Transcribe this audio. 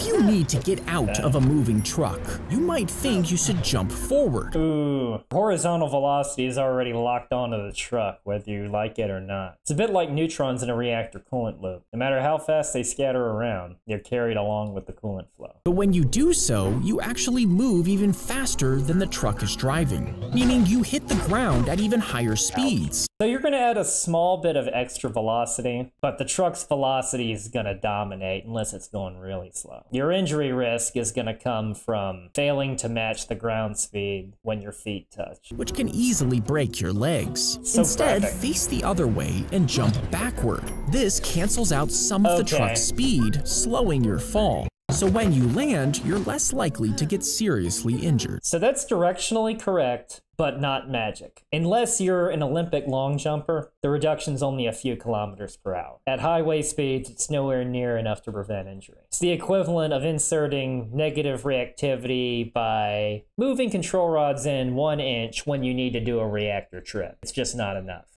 If you need to get out of a moving truck, you might think you should jump forward. Ooh, horizontal velocity is already locked onto the truck, whether you like it or not. It's a bit like neutrons in a reactor coolant loop. No matter how fast they scatter around, they're carried along with the coolant flow. But when you do so, you actually move even faster than the truck is driving, meaning you hit the ground at even higher speeds. So you're going to add a small bit of extra velocity, but the truck's velocity is going to dominate unless it's going really slow. Your injury risk is going to come from failing to match the ground speed when your feet touch. which can easily break your legs. So Instead, graphic. face the other way and jump backward. This cancels out some of the truck's speed, slowing your fall. So when you land, you're less likely to get seriously injured. So that's directionally correct, but not magic. Unless you're an Olympic long jumper, the reduction's only a few kilometers per hour. At highway speeds, it's nowhere near enough to prevent injury. It's the equivalent of inserting negative reactivity by moving control rods in one inch when you need to do a reactor trip. It's just not enough.